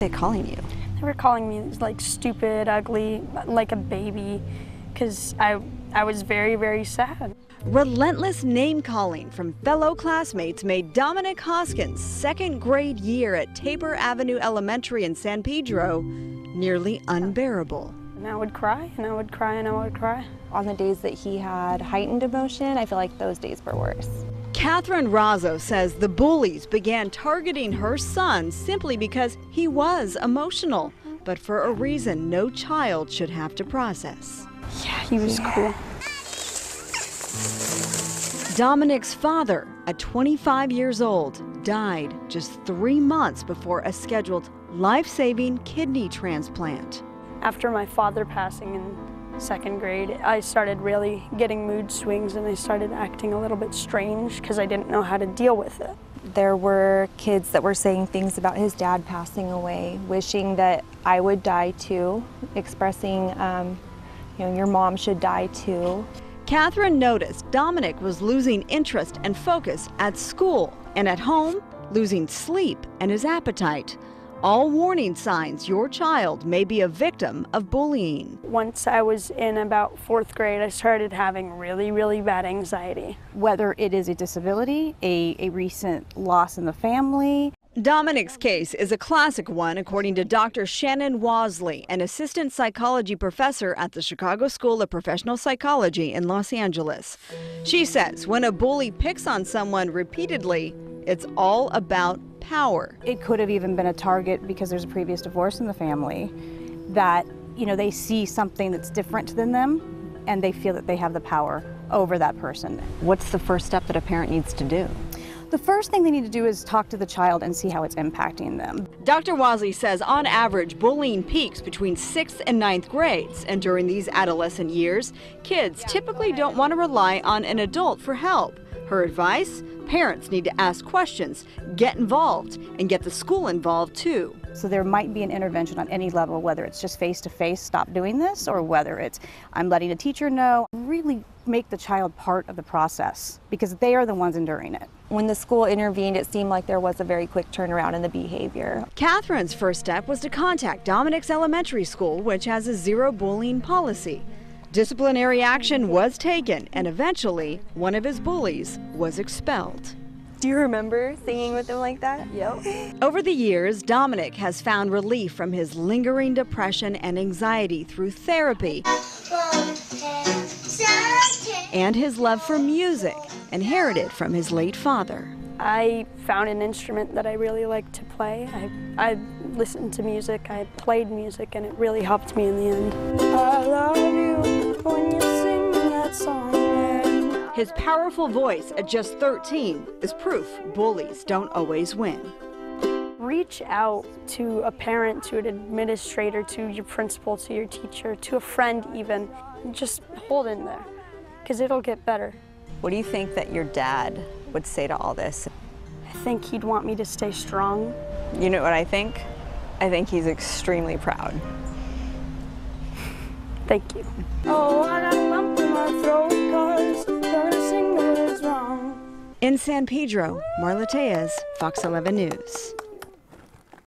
they calling you? They were calling me like stupid, ugly, like a baby, because I, I was very, very sad. Relentless name calling from fellow classmates made Dominic Hoskins' second grade year at Taper Avenue Elementary in San Pedro nearly unbearable. And I would cry, and I would cry, and I would cry. On the days that he had heightened emotion, I feel like those days were worse. Catherine Razzo says the bullies began targeting her son simply because he was emotional, but for a reason no child should have to process. Yeah, he was cool. Dominic's father, at 25 years old, died just three months before a scheduled life saving kidney transplant. After my father passing in second grade, I started really getting mood swings and I started acting a little bit strange because I didn't know how to deal with it. There were kids that were saying things about his dad passing away, wishing that I would die too, expressing, um, you know, your mom should die too. Catherine noticed Dominic was losing interest and focus at school and at home, losing sleep and his appetite. All warning signs your child may be a victim of bullying. Once I was in about fourth grade, I started having really, really bad anxiety. Whether it is a disability, a, a recent loss in the family, Dominic's case is a classic one, according to Dr. Shannon Wasley, an assistant psychology professor at the Chicago School of Professional Psychology in Los Angeles. She says when a bully picks on someone repeatedly, it's all about power. it could have even been a target because there's a previous divorce in the family that, you know, they see something that's different than them and they feel that they have the power over that person. What's the first step that a parent needs to do? The first thing they need to do is talk to the child and see how it's impacting them. Dr. Wasley says on average, bullying peaks between sixth and ninth grades, and during these adolescent years, kids typically don't want to rely on an adult for help. Her advice? Parents need to ask questions, get involved, and get the school involved too. So there might be an intervention on any level, whether it's just face to face, stop doing this, or whether it's I'm letting a teacher know. Really make the child part of the process because they are the ones enduring it. When the school intervened, it seemed like there was a very quick turnaround in the behavior. Catherine's first step was to contact Dominic's elementary school, which has a zero bullying policy. Disciplinary action was taken, and eventually, one of his bullies was expelled. Do you remember singing with him like that? Yep. Over the years, Dominic has found relief from his lingering depression and anxiety through therapy and his love for music, inherited from his late father. I found an instrument that I really like to play. I, I listened to music, I played music, and it really helped me in the end. I love you when you sing that song. His powerful voice at just 13 is proof bullies don't always win. Reach out to a parent, to an administrator, to your principal, to your teacher, to a friend even. Just hold in there, because it'll get better. What do you think that your dad would say to all this? I think he'd want me to stay strong. You know what I think? I think he's extremely proud. Thank you. Oh, I got a lump in my throat, cause gonna sing the words wrong. In San Pedro, Marla Tellez, Fox 11 News.